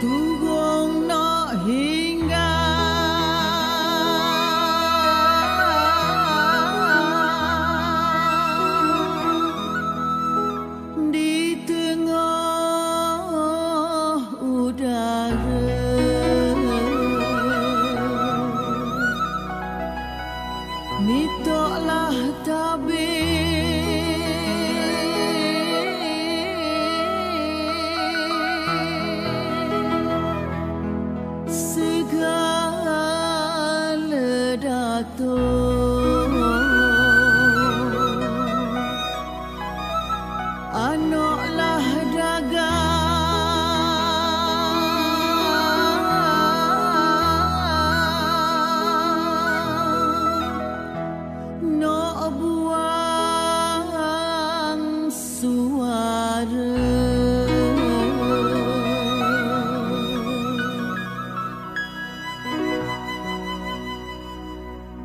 tugong no hingga di tengah udara mitoklah tabir Satu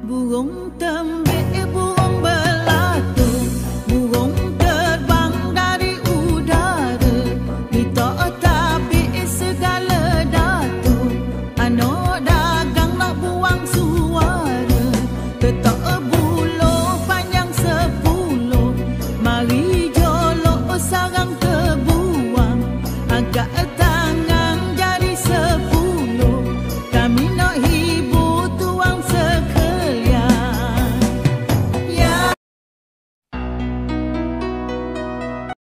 bu gong tam biết